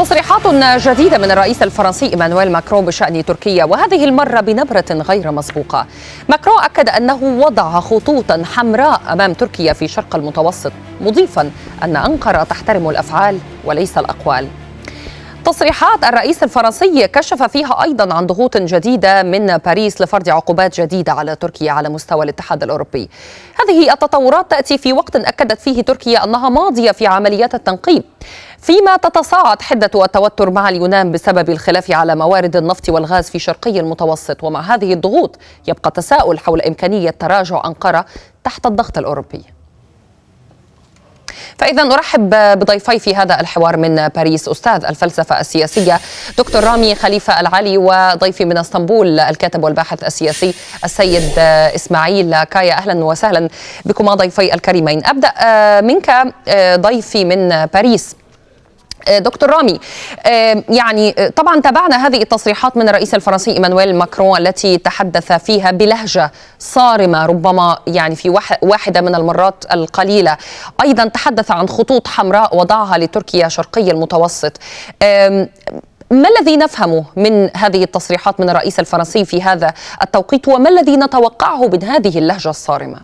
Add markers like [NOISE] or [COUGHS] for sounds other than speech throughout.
تصريحات جديدة من الرئيس الفرنسي إيمانويل ماكرون بشأن تركيا وهذه المرة بنبرة غير مسبوقة. ماكرون أكد أنه وضع خطوطا حمراء أمام تركيا في شرق المتوسط مضيفا أن أنقرة تحترم الأفعال وليس الأقوال. تصريحات الرئيس الفرنسي كشف فيها أيضا عن ضغوط جديدة من باريس لفرض عقوبات جديدة على تركيا على مستوى الاتحاد الأوروبي. هذه التطورات تأتي في وقت أكدت فيه تركيا أنها ماضية في عمليات التنقيب. فيما تتصاعد حدة التوتر مع اليونان بسبب الخلاف على موارد النفط والغاز في شرقي المتوسط ومع هذه الضغوط يبقى تساؤل حول إمكانية تراجع أنقرة تحت الضغط الأوروبي. فإذا أرحب بضيفي في هذا الحوار من باريس أستاذ الفلسفة السياسية دكتور رامي خليفة العلي وضيفي من إسطنبول الكاتب والباحث السياسي السيد إسماعيل كايا. أهلا وسهلا بكما ضيفي الكريمين. أبدأ منك ضيفي من باريس. دكتور رامي يعني طبعا تابعنا هذه التصريحات من الرئيس الفرنسي إيمانويل ماكرون التي تحدث فيها بلهجة صارمة ربما يعني في واحدة من المرات القليلة. أيضا تحدث عن خطوط حمراء وضعها لتركيا شرقي المتوسط. ما الذي نفهمه من هذه التصريحات من الرئيس الفرنسي في هذا التوقيت؟ وما الذي نتوقعه من هذه اللهجة الصارمة؟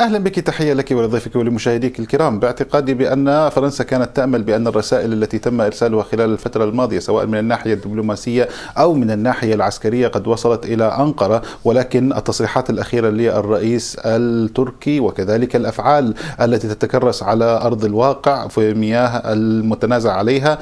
أهلا بك تحية لك ولضيفك ولمشاهديك الكرام. باعتقادي بأن فرنسا كانت تأمل بأن الرسائل التي تم إرسالها خلال الفترة الماضية سواء من الناحية الدبلوماسية أو من الناحية العسكرية قد وصلت إلى أنقرة. ولكن التصريحات الأخيرة للرئيس التركي وكذلك الأفعال التي تتكرس على أرض الواقع في مياه المتنازع عليها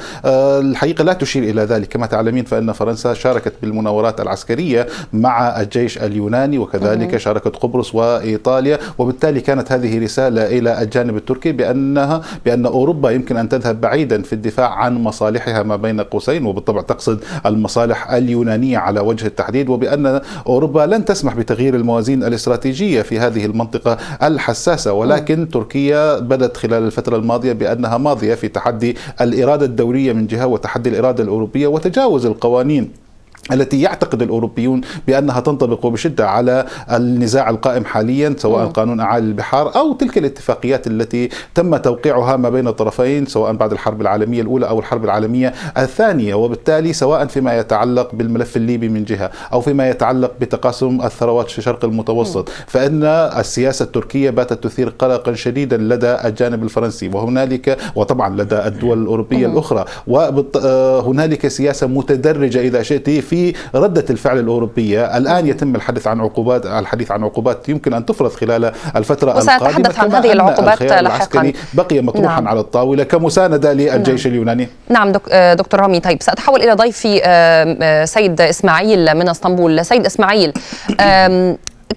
الحقيقة لا تشير إلى ذلك. كما تعلمين فإن فرنسا شاركت بالمناورات العسكرية مع الجيش اليوناني وكذلك شاركت قبرص وإيطاليا. وبالتالي وبالتالي كانت هذه رسالة إلى الجانب التركي بأنها بأن أوروبا يمكن أن تذهب بعيدا في الدفاع عن مصالحها ما بين قوسين وبالطبع تقصد المصالح اليونانية على وجه التحديد وبأن أوروبا لن تسمح بتغيير الموازين الاستراتيجية في هذه المنطقة الحساسة. ولكن تركيا بدت خلال الفترة الماضية بأنها ماضية في تحدي الإرادة الدولية من جهة وتحدي الإرادة الأوروبية وتجاوز القوانين. التي يعتقد الأوروبيون بأنها تنطبق بشدة على النزاع القائم حاليا سواء م. قانون أعالي البحار أو تلك الاتفاقيات التي تم توقيعها ما بين الطرفين سواء بعد الحرب العالمية الأولى أو الحرب العالمية الثانية وبالتالي سواء فيما يتعلق بالملف الليبي من جهة أو فيما يتعلق بتقاسم الثروات في شرق المتوسط م. فإن السياسة التركية باتت تثير قلقا شديدا لدى الجانب الفرنسي وهنالك وطبعا لدى الدول الأوروبية م. الأخرى وهنالك سياسة متدرجة إذا شئت في ردة الفعل الأوروبية. الآن يتم الحديث عن عقوبات الحديث عن عقوبات يمكن أن تفرض خلال الفترة القادمة عن هذه العقوبات لاحقا. بقي مطروحا نعم. على الطاولة كمساندة للجيش نعم. اليوناني. نعم دك دكتور رامي. طيب سأتحول إلى ضيفي سيد إسماعيل من إسطنبول. سيد إسماعيل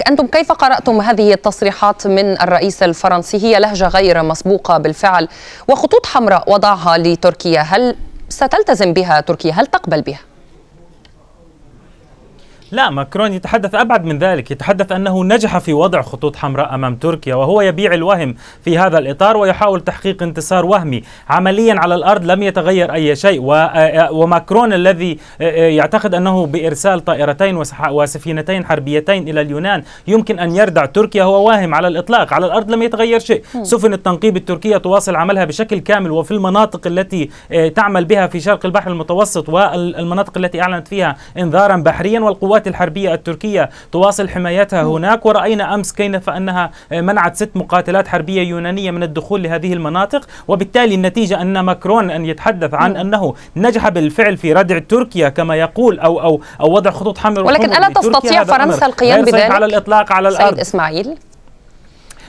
أنتم كيف قرأتم هذه التصريحات من الرئيس الفرنسي؟ هي لهجة غير مسبوقة بالفعل وخطوط حمراء وضعها لتركيا. هل ستلتزم بها تركيا؟ هل تقبل بها؟ لا ماكرون يتحدث أبعد من ذلك. يتحدث أنه نجح في وضع خطوط حمراء أمام تركيا وهو يبيع الوهم في هذا الإطار ويحاول تحقيق انتصار وهمي. عمليا على الأرض لم يتغير أي شيء وماكرون الذي يعتقد أنه بإرسال طائرتين وسفينتين حربيتين إلى اليونان يمكن أن يردع تركيا هو واهم على الإطلاق. على الأرض لم يتغير شيء. سفن التنقيب التركية تواصل عملها بشكل كامل وفي المناطق التي تعمل بها في شرق البحر المتوسط والمناطق التي أعلنت فيها انذارا بحريا والقوات القوات الحربية التركية تواصل حمايتها هناك ورأينا أمس كيف أنها منعت ست مقاتلات حربية يونانية من الدخول لهذه المناطق وبالتالي النتيجة أن ماكرون أن يتحدث عن أنه نجح بالفعل في ردع تركيا كما يقول أو أو أو وضع خطوط حمر ولكن ألا تستطيع فرنسا القيام بذلك؟ على الإطلاق على الأرض. سيد إسماعيل.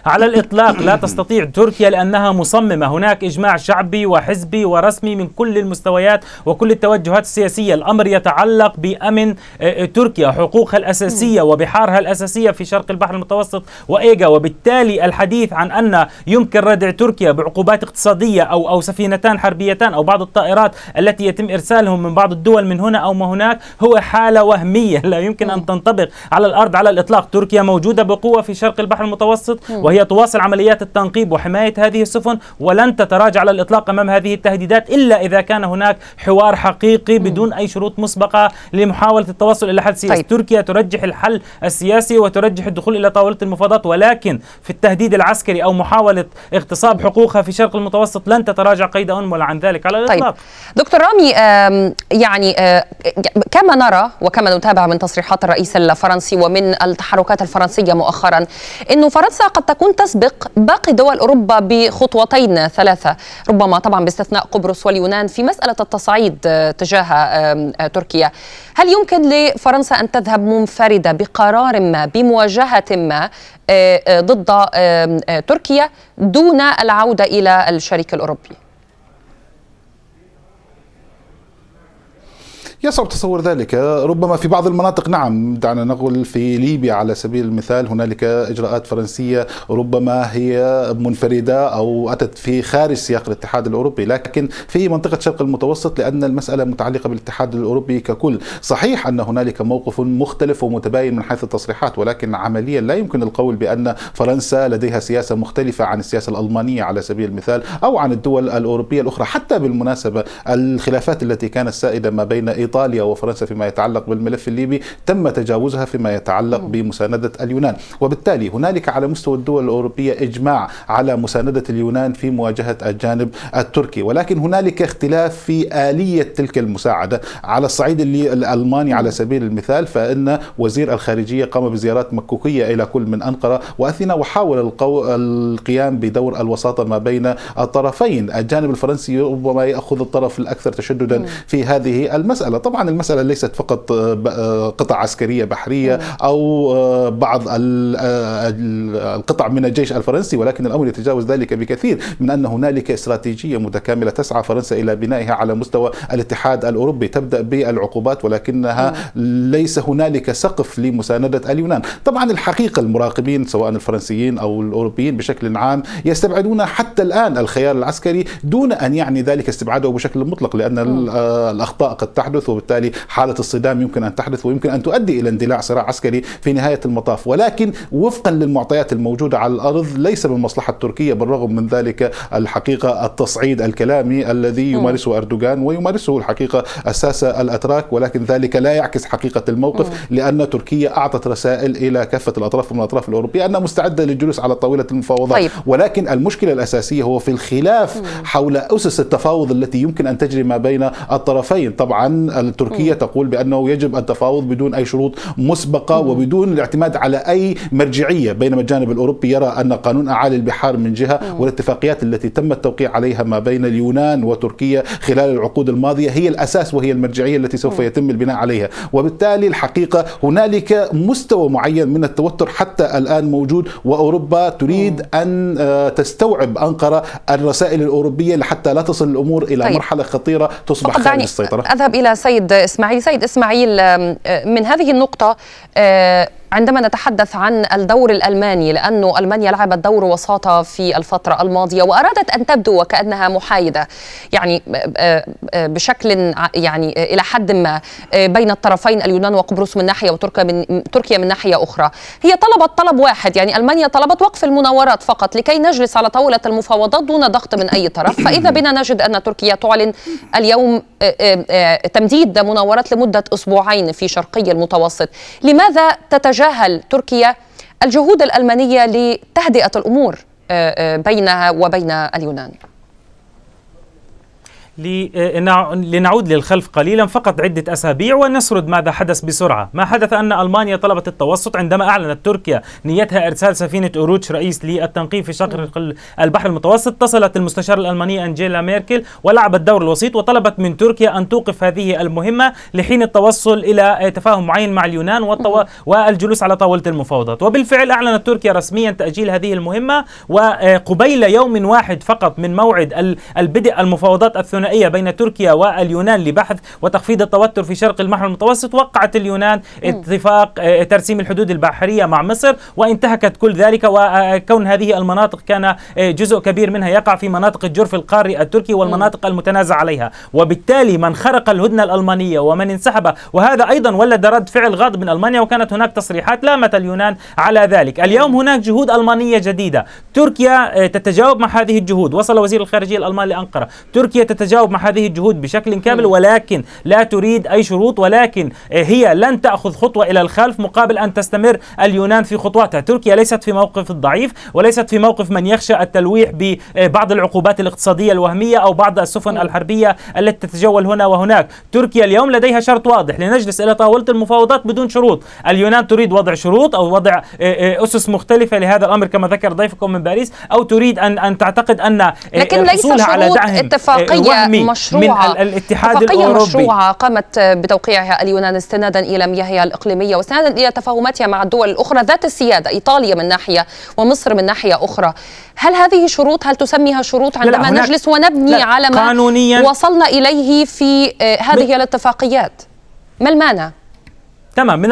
على الإطلاق. لا تستطيع تركيا لأنها مصممة. هناك إجماع شعبي وحزبي ورسمي من كل المستويات وكل التوجهات السياسية. الأمر يتعلق بأمن تركيا. حقوقها الأساسية وبحارها الأساسية في شرق البحر المتوسط وإيجا. وبالتالي الحديث عن أن يمكن ردع تركيا بعقوبات اقتصادية أو أو سفينتان حربيتان أو بعض الطائرات التي يتم إرسالهم من بعض الدول من هنا أو ما هناك هو حالة وهمية. [LAUGHS] لا يمكن أن تنطبق على الأرض على الإطلاق. تركيا موجودة بقوة في شرق البحر المتوسط وهي تواصل عمليات التنقيب وحماية هذه السفن ولن تتراجع على الإطلاق أمام هذه التهديدات إلا إذا كان هناك حوار حقيقي بدون أي شروط مسبقة لمحاولة التوصل إلى حل سياسي طيب. تركيا ترجح الحل السياسي وترجح الدخول إلى طاولة المفاوضات ولكن في التهديد العسكري أو محاولة اغتصاب حقوقها في شرق المتوسط لن تتراجع قيد أنملة عن ذلك على الإطلاق طيب. دكتور رامي يعني كما نرى وكما نتابع من تصريحات الرئيس الفرنسي ومن التحركات الفرنسية مؤخرا أنه فرنسا قد تكون تسبق باقي دول أوروبا بخطوتين ثلاثة. ربما طبعا باستثناء قبرص واليونان في مسألة التصعيد تجاه تركيا. هل يمكن لفرنسا أن تذهب منفردة بقرار ما بمواجهة ما ضد تركيا دون العودة إلى الشريك الأوروبي؟ يصعب تصور ذلك. ربما في بعض المناطق نعم دعنا نقول في ليبيا على سبيل المثال هنالك إجراءات فرنسية ربما هي منفردة أو أتت في خارج سياق الاتحاد الأوروبي لكن في منطقة شرق المتوسط لأن المسألة متعلقة بالاتحاد الأوروبي ككل. صحيح أن هنالك موقف مختلف ومتباين من حيث التصريحات ولكن عمليا لا يمكن القول بأن فرنسا لديها سياسة مختلفة عن السياسة الألمانية على سبيل المثال أو عن الدول الأوروبية الأخرى. حتى بالمناسبة الخلافات التي كانت سائدة ما بين إيطاليا وفرنسا فيما يتعلق بالملف الليبي تم تجاوزها فيما يتعلق بمساندة اليونان، وبالتالي هنالك على مستوى الدول الأوروبية إجماع على مساندة اليونان في مواجهة الجانب التركي، ولكن هنالك اختلاف في آلية تلك المساعدة، على الصعيد الألماني على سبيل المثال فإن وزير الخارجية قام بزيارات مكوكية إلى كل من أنقرة واثينا وحاول القو... القيام بدور الوساطة ما بين الطرفين، الجانب الفرنسي ربما يأخذ الطرف الأكثر تشددا في هذه المسألة، طبعا المسألة ليست فقط آه، آه، قطع عسكرية بحرية أو آه، بعض القطع من الجيش الفرنسي ولكن الأمر يتجاوز ذلك بكثير من أن هنالك استراتيجية متكاملة تسعى فرنسا إلى بنائها على مستوى الاتحاد الأوروبي. تبدأ بالعقوبات ولكنها ليس هنالك سقف لمساندة اليونان. طبعا الحقيقة المراقبين سواء الفرنسيين أو الأوروبيين بشكل عام يستبعدون حتى الآن الخيار العسكري دون أن يعني ذلك استبعاده بشكل مطلق لأن الأخطاء قد تحدث وبالتالي حالة الصدام يمكن أن تحدث ويمكن أن تؤدي إلى اندلاع صراع عسكري في نهاية المطاف. ولكن وفقا للمعطيات الموجودة على الأرض ليس من مصلحة تركيا بالرغم من ذلك الحقيقة التصعيد الكلامي الذي يمارسه أردوغان ويمارسه الحقيقة الساسة الأتراك. ولكن ذلك لا يعكس حقيقة الموقف لأن تركيا أعطت رسائل إلى كافة الأطراف من الأطراف الأوروبية أنها مستعدة للجلوس على طاولة المفاوضات. طيب. ولكن المشكلة الأساسية هو في الخلاف حول أسس التفاوض التي يمكن أن تجري ما بين الطرفين. طبعا تركيا تقول بأنه يجب التفاوض بدون أي شروط مسبقة وبدون الاعتماد على أي مرجعية. بينما الجانب الأوروبي يرى أن قانون أعالي البحار من جهة والاتفاقيات التي تم التوقيع عليها ما بين اليونان وتركيا خلال العقود الماضية هي الأساس وهي المرجعية التي سوف يتم البناء عليها. وبالتالي الحقيقة هنالك مستوى معين من التوتر حتى الآن موجود وأوروبا تريد أن آه، تستوعب أنقرة الرسائل الأوروبية لحتى لا تصل الأمور إلى طيب. مرحلة خطيرة تصبح خارج السيطرة. أذهب إلى سيد إسماعيل. سيد إسماعيل من هذه النقطة آه، عندما نتحدث عن الدور الألماني لأنه ألمانيا لعبت دور وساطة في الفترة الماضية وأرادت أن تبدو وكأنها محايدة يعني آه، آه، بشكل يعني إلى حد ما بين الطرفين اليونان وقبرص من ناحية وتركيا من تركيا من ناحية أخرى. هي طلبت طلب واحد يعني ألمانيا طلبت وقف المناورات فقط لكي نجلس على طاولة المفاوضات دون ضغط من أي طرف. [COUGHS] فإذا بنا نجد أن تركيا تعلن اليوم تمديد مناورات لمدة أسبوعين في شرقي المتوسط. لماذا تتجاهل تركيا الجهود الألمانية لتهدئة الأمور آه، آه، بينها وبين اليونان. لنعود للخلف قليلا. فقط عدة أسابيع ونسرد ماذا حدث بسرعة. ما حدث أن ألمانيا طلبت التوسط عندما أعلنت تركيا نيتها إرسال سفينة أوروتش رئيس للتنقيب في شرق البحر المتوسط. اتصلت المستشارة الألمانية أنجيلا ميركل ولعبت دور الوسيط وطلبت من تركيا أن توقف هذه المهمة لحين التوصل إلى تفاهم معين مع اليونان والطو... والجلوس على طاولة المفاوضات. وبالفعل أعلنت تركيا رسميا تأجيل هذه المهمة. وقبيل يوم واحد فقط من موعد البدء المفاوضات الثنائية الثنائية بين تركيا واليونان لبحث وتخفيض التوتر في شرق البحر المتوسط وقعت اليونان اتفاق آه، ترسيم الحدود البحرية مع مصر وانتهكت كل ذلك وكون هذه المناطق كان آه، جزء كبير منها يقع في مناطق الجرف القاري التركي والمناطق المتنازع عليها. وبالتالي من خرق الهدنة الألمانية ومن انسحب وهذا أيضا ولد رد فعل غاضب من ألمانيا وكانت هناك تصريحات لامت اليونان على ذلك. اليوم هناك جهود ألمانية جديدة. تركيا تتجاوب مع هذه الجهود. وصل وزير الخارجية الألماني لأنقرة. تركيا تتجاوب مع هذه الجهود بشكل كامل ولكن لا تريد أي شروط ولكن هي لن تأخذ خطوة إلى الخلف مقابل أن تستمر اليونان في خطواتها. تركيا ليست في موقف الضعيف وليست في موقف من يخشى التلويح ببعض العقوبات الاقتصادية الوهمية أو بعض السفن الحربية التي تتجول هنا وهناك. تركيا اليوم لديها شرط واضح لنجلس إلى طاولة المفاوضات بدون شروط. اليونان تريد وضع شروط أو وضع أسس مختلفة لهذا الأمر كما ذكر ضيفكم من باريس أو تريد أن أن تعتقد أن لكن ليس شروط على دعم اتفاقية. مشروعة. من الاتحاد الأوروبي. مشروعة قامت بتوقيعها اليونان استنادا إلى مياهها الإقليمية واستنادا إلى تفاهماتها مع الدول الأخرى ذات السيادة إيطاليا من ناحية ومصر من ناحية أخرى. هل هذه شروط هل تسميها شروط عندما نجلس ونبني على ما وصلنا إليه في هذه الاتفاقيات؟ ما المانع؟ تمام. من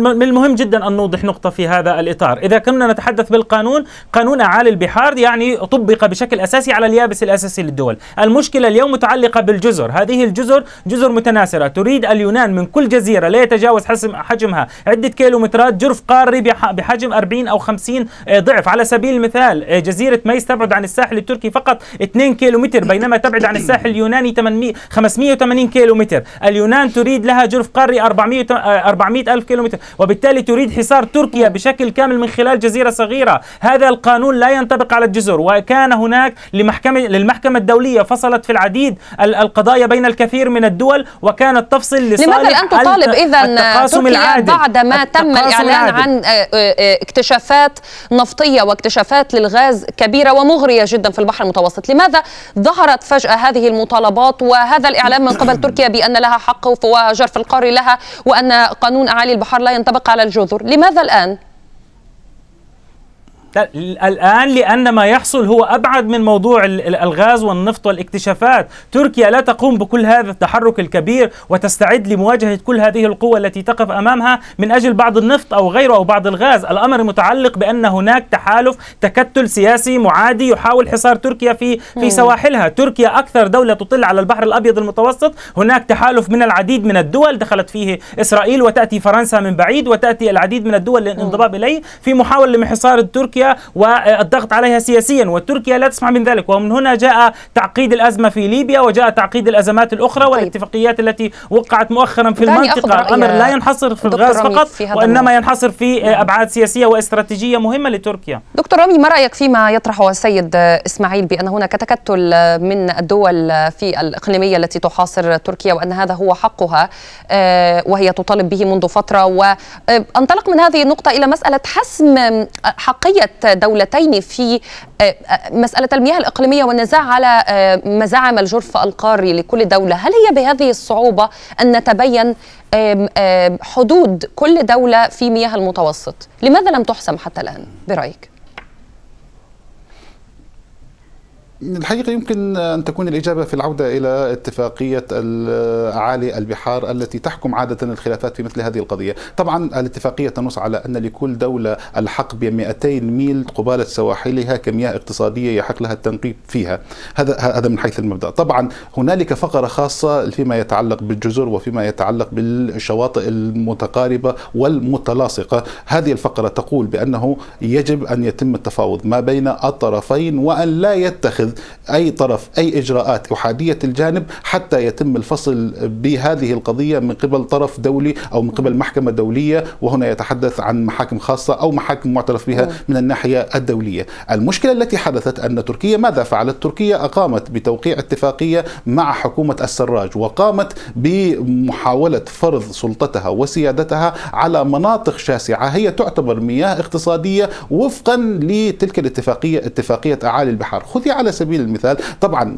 من المهم جدا أن نوضح نقطة في هذا الإطار، إذا كنا نتحدث بالقانون، قانون أعالي البحار يعني طبق بشكل أساسي على اليابس الأساسي للدول، المشكلة اليوم متعلقة بالجزر، هذه الجزر جزر متناثرة، تريد اليونان من كل جزيرة لا يتجاوز حجمها. عدة كيلومترات جرف قاري بحجم 40 أو 50 ضعف، على سبيل المثال جزيرة ميس تبعد عن الساحل التركي فقط 2 كيلومتر بينما تبعد عن الساحل اليوناني 800 580 كيلومتر، اليونان تريد لها جرف قاري 400 400 ألف كيلومتر. وبالتالي تريد حصار تركيا بشكل كامل من خلال جزيرة صغيرة. هذا القانون لا ينطبق على الجزر. وكان هناك لمحكمة للمحكمة الدولية فصلت في العديد القضايا بين الكثير من الدول وكانت تفصل لصالح لماذا الآن تطالب إذا تركيا بعد ما تم الإعلان العادل. عن اكتشافات نفطية واكتشافات للغاز كبيرة ومغرية جدا في البحر المتوسط. لماذا ظهرت فجأة هذه المطالبات؟ وهذا الإعلان من قبل تركيا بأن لها حق وجرف القاري لها وأن قانون أعالي البحر لا ينطبق على الجزر لماذا الآن؟ الآن لأن ما يحصل هو أبعد من موضوع الغاز والنفط والاكتشافات. تركيا لا تقوم بكل هذا التحرك الكبير وتستعد لمواجهة كل هذه القوى التي تقف أمامها من أجل بعض النفط أو غيره أو بعض الغاز. الأمر متعلق بأن هناك تحالف تكتل سياسي معادي يحاول حصار تركيا في في سواحلها. تركيا أكثر دولة تطل على البحر الأبيض المتوسط. هناك تحالف من العديد من الدول دخلت فيه إسرائيل وتأتي فرنسا من بعيد وتأتي العديد من الدول للانضباب إليه. في محاولة لحصار تركيا تركيا والضغط عليها سياسيا وتركيا لا تسمع من ذلك. ومن هنا جاء تعقيد الأزمة في ليبيا وجاء تعقيد الأزمات الأخرى طيب. والاتفاقيات التي وقعت مؤخرا في المنطقة. الأمر لا ينحصر في الغاز فقط في وإنما ينحصر في نعم. أبعاد سياسية واستراتيجية مهمة لتركيا. دكتور رامي ما رأيك فيما يطرحه السيد إسماعيل بأن هناك تكتل من الدول في الإقليمية التي تحاصر تركيا وأن هذا هو حقها آه، وهي تطالب به منذ فترة؟ وانطلق من هذه النقطة إلى مسألة حسم حقية دولتين في آه، آه، مسألة المياه الإقليمية والنزاع على آه، مزاعم الجرف القاري لكل دولة. هل هي بهذه الصعوبة أن نتبين حدود كل دولة في مياه المتوسط؟ لماذا لم تحسم حتى الآن؟ برأيك؟ الحقيقة يمكن أن تكون الإجابة في العودة إلى اتفاقية أعالي البحار التي تحكم عادة الخلافات في مثل هذه القضية. طبعا الاتفاقية تنص على أن لكل دولة الحق ب 200 ميل قبالة سواحلها كمياه اقتصادية يحق لها التنقيب فيها. هذا هذا من حيث المبدأ. طبعا هنالك فقرة خاصة فيما يتعلق بالجزر وفيما يتعلق بالشواطئ المتقاربة والمتلاصقة. هذه الفقرة تقول بأنه يجب أن يتم التفاوض ما بين الطرفين وأن لا يتخذ أي طرف أي إجراءات أحادية الجانب حتى يتم الفصل بهذه القضية من قبل طرف دولي أو من قبل محكمة دولية وهنا يتحدث عن محاكم خاصة أو محاكم معترف بها من الناحية الدولية. المشكلة التي حدثت أن تركيا ماذا فعلت؟ تركيا أقامت بتوقيع اتفاقية مع حكومة السراج وقامت بمحاولة فرض سلطتها وسيادتها على مناطق شاسعة هي تعتبر مياه اقتصادية وفقا لتلك الاتفاقيه اتفاقية أعالي البحار، خذي على سبيل المثال طبعا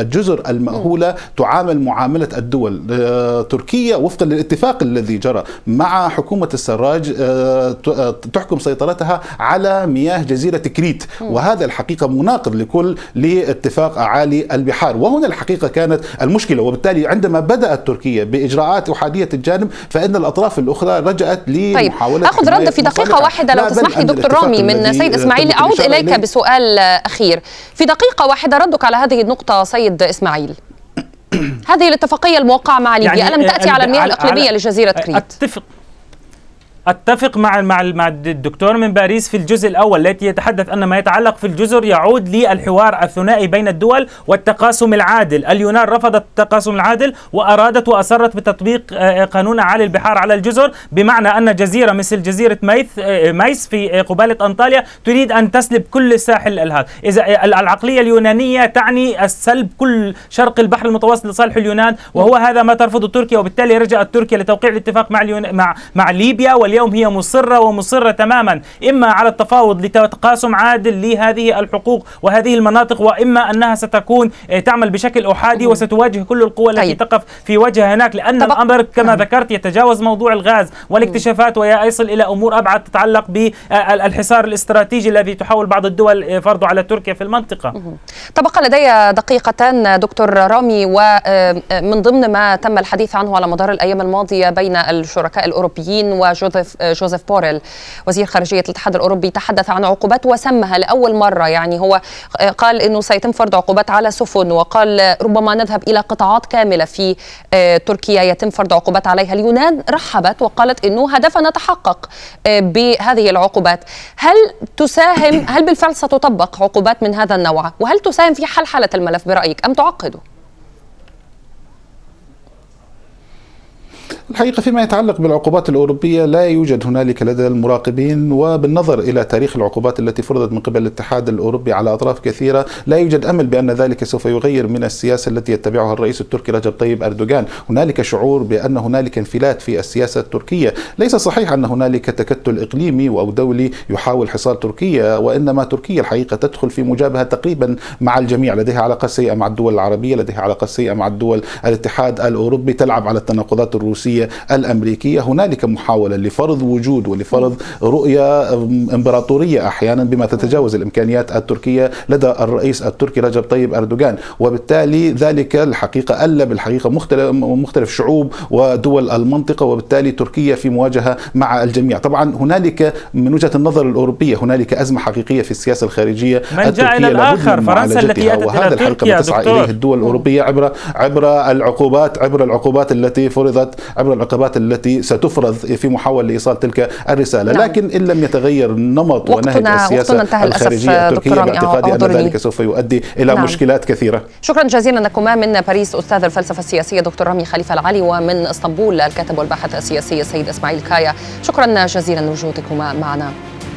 الجزر المأهولة تعامل معاملة الدول آه، تركيا وفقا للاتفاق الذي جرى مع حكومة السراج آه، آه، تحكم سيطرتها على مياه جزيرة كريت. وهذا الحقيقة مناقض لكل لاتفاق أعالي البحار. وهنا الحقيقة كانت المشكلة. وبالتالي عندما بدأت تركيا بإجراءات أحادية الجانب فإن الأطراف الأخرى رجعت لمحاولة طيب أخذ رد في دقيقة واحدة لو تسمح لي دكتور رامي من سيد إسماعيل أعود إليك بسؤال أخير. في دقيقة واحدة ردك على هذه النقطة سيد إسماعيل. هذه الاتفاقية الموقعة مع ليبيا يعني ألم تأتي على المياه الإقليمية لجزيرة كريت؟ أتفق. أتفق مع مع مع الدكتور من باريس في الجزء الأول التي يتحدث أن ما يتعلق في الجزر يعود للحوار الثنائي بين الدول والتقاسم العادل، اليونان رفضت التقاسم العادل وأرادت وأصرت بتطبيق آه، قانون اعالي البحار على الجزر بمعنى أن جزيرة مثل جزيرة ميث آه، ميس في قبالة أنطاليا تريد أن تسلب كل ساحل هذا، إذا العقلية اليونانية تعني السلب كل شرق البحر المتوسط لصالح اليونان وهو هذا ما ترفضه تركيا وبالتالي رجعت تركيا لتوقيع الاتفاق مع مع مع ليبيا اليوم هي مصرة ومصرة تماما إما على التفاوض لتقاسم عادل لهذه الحقوق وهذه المناطق وإما أنها ستكون آه، تعمل بشكل أحادي وستواجه كل القوى التي طيب. تقف في وجه هناك لأن طبق. الأمر كما نعم. ذكرت يتجاوز موضوع الغاز والاكتشافات ويصل إلى أمور أبعد تتعلق بالحصار الاستراتيجي الذي تحاول بعض الدول آه، فرضه على تركيا في المنطقة تبقى لدي دقيقتان دكتور رامي ومن آه، ضمن ما تم الحديث عنه على مدار الأيام الماضية بين الشركاء الأوروبيين وجوزيف جوزيف بوريل وزير خارجية الاتحاد الأوروبي تحدث عن عقوبات وسمها لأول مرة. يعني هو قال أنه سيتم فرض عقوبات على سفن وقال ربما نذهب إلى قطاعات كاملة في آه، تركيا. يتم فرض عقوبات عليها. اليونان رحبت وقالت أنه هدفنا تحقق آه، بهذه العقوبات. هل تساهم [CLEARS THROAT] هل بالفعل ستطبق عقوبات من هذا النوع؟ وهل تساهم في حلحلة الملف برأيك أم تعقده؟ الحقيقة فيما يتعلق بالعقوبات الأوروبية لا يوجد هنالك لدى المراقبين وبالنظر إلى تاريخ العقوبات التي فرضت من قبل الاتحاد الأوروبي على أطراف كثيرة لا يوجد أمل بأن ذلك سوف يغير من السياسة التي يتبعها الرئيس التركي رجب طيب أردوغان. هنالك شعور بأن هنالك انفلات في السياسة التركية. ليس صحيح أن هنالك تكتل إقليمي أو دولي يحاول حصار تركيا وإنما تركيا الحقيقة تدخل في مجابهة تقريبا مع الجميع لديها علاقة سيئة مع الدول العربية لديها علاقة سيئة مع الدول الاتحاد الأوروبي تلعب على التناقضات الروسية الأمريكية هنالك محاولة لفرض وجود ولفرض رؤية إمبراطورية أحيانا بما تتجاوز الإمكانيات التركية لدى الرئيس التركي رجب طيب أردوغان. وبالتالي ذلك الحقيقة قلب الحقيقة مختلف, مختلف شعوب ودول المنطقة وبالتالي تركيا في مواجهة مع الجميع. طبعا هنالك من وجهة النظر الأوروبية هنالك أزمة حقيقية في السياسة الخارجية من التركية إلى الآخر؟ فرنسا التي أتت وهذا الحقيقة بتسعى إليه الدول الأوروبية عبر عبر العقوبات عبر العقوبات التي فرضت عبر العقوبات التي ستفرض في محاولة لإيصال تلك الرسالة. نعم. لكن إن لم يتغير نمط ونهج السياسة الخارجية التركية باعتقادي أن ذلك سوف يؤدي إلى نعم. مشكلات كثيرة. شكرا جزيلا لكما. من باريس أستاذ الفلسفة السياسية دكتور رامي خليفة العلي ومن إسطنبول الكاتب والباحث السياسي السيد إسماعيل كايا. شكرا جزيلا لوجودكما معنا.